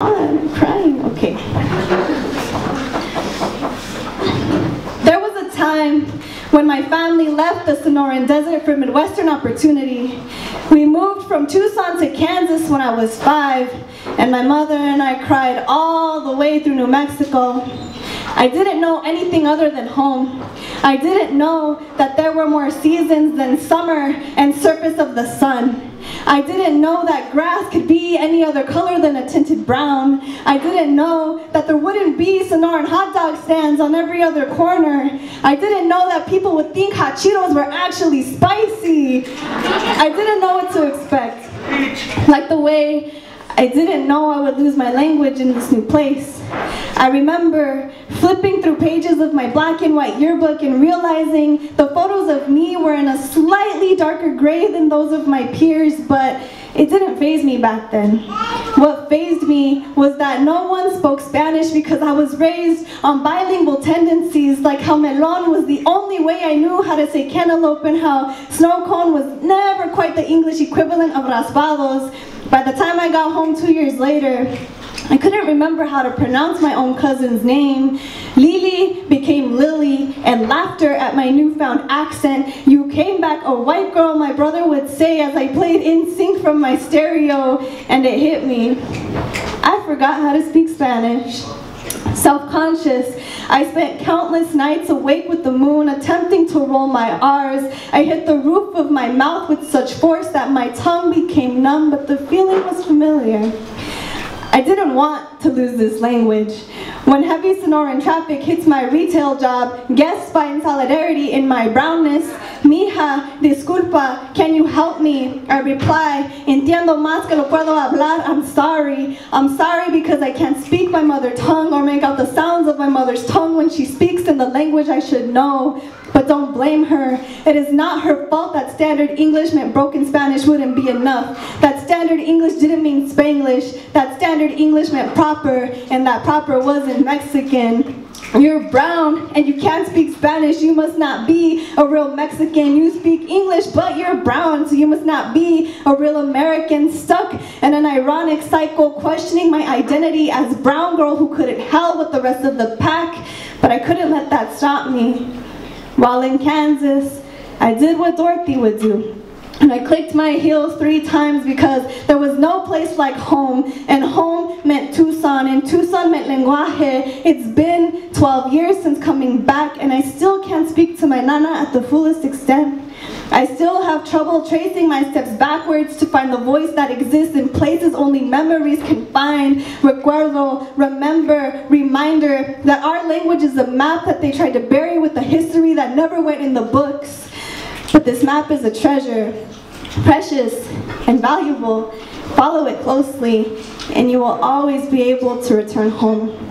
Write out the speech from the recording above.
Oh, I'm crying. Okay. There was a time when my family left the Sonoran Desert for Midwestern opportunity. We moved from Tucson to Kansas when I was five, and my mother and I cried all the way through New Mexico. I didn't know anything other than home. I didn't know that there were more seasons than summer and surface of the sun. I didn't know that grass could be any other color than a tinted brown. I didn't know that there wouldn't be Sonoran hot dog stands on every other corner. I didn't know that people would think hot Cheetos were actually spicy. I didn't know what to expect. Like the way I didn't know I would lose my language in this new place. I remember flipping through pages of my black and white yearbook and realizing the photos of me were in a slightly darker gray than those of my peers, but it didn't phase me back then. What phased me was that no one spoke Spanish because I was raised on bilingual tendencies, like how melon was the only way I knew how to say cantaloupe and how snow cone was never quite the English equivalent of raspados. By the time I got home two years later, remember how to pronounce my own cousin's name. Lily became Lily, and laughter at my newfound accent. You came back a white girl, my brother would say as I played NSYNC from my stereo, and it hit me. I forgot how to speak Spanish. Self-conscious, I spent countless nights awake with the moon, attempting to roll my R's. I hit the roof of my mouth with such force that my tongue became numb, but the feeling was familiar. I didn't want to lose this language. When heavy Sonoran traffic hits my retail job, guests find solidarity in my brownness. Mija, disculpa, can you help me? I reply, entiendo más que lo puedo hablar, I'm sorry. I'm sorry because I can't speak my mother tongue or make out the sounds of my mother's tongue when she speaks in the language I should know. But don't blame her. It is not her fault that standard English meant broken Spanish wouldn't be enough. That standard English didn't mean Spanglish. That standard English meant proper, and that proper wasn't Mexican. You're brown and you can't speak Spanish. You must not be a real Mexican. You speak English, but you're brown, so you must not be a real American. Stuck in an ironic cycle, questioning my identity as brown girl who couldn't hell with the rest of the pack. But I couldn't let that stop me. While in Kansas, I did what Dorothy would do. And I clicked my heels three times because there was no place like home. And home meant Tucson, and Tucson meant lenguaje. It's been 12 years since coming back, and I still can't speak to my nana at the fullest extent. I still have trouble tracing my steps backwards to find the voice that exists in places only memories can find. Recuerdo, remember, reminder that our language is a map that they tried to bury with the history that never went in the books. But this map is a treasure, precious and valuable. Follow it closely, and you will always be able to return home.